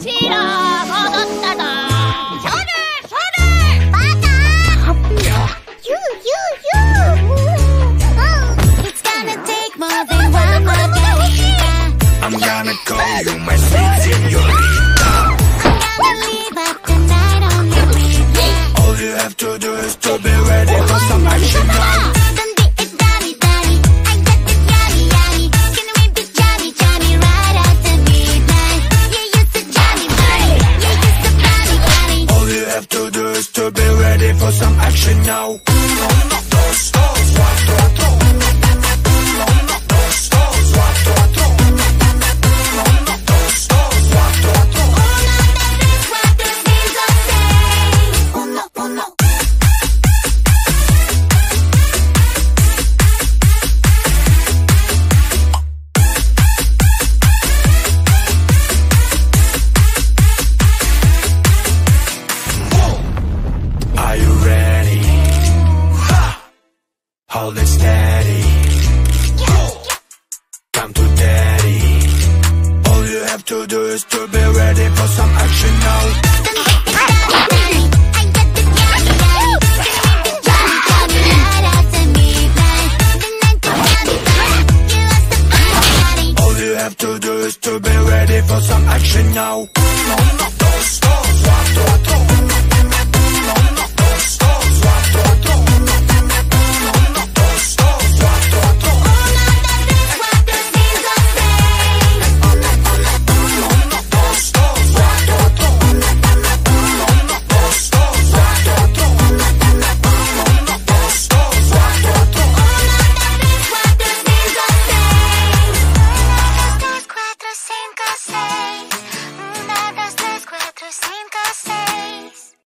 싫어 얻었다다 손을 손을 받아 It's gonna take more than one more day. I'm gonna call you my sweet señorita I'm gonna leave up the night on your replay. All you have to do is to be ready for some action ready for some action now Hold it steady. Come to daddy. All you have to do is to be ready for some action now. All you have to do is to be ready for some action now. Dos, dos,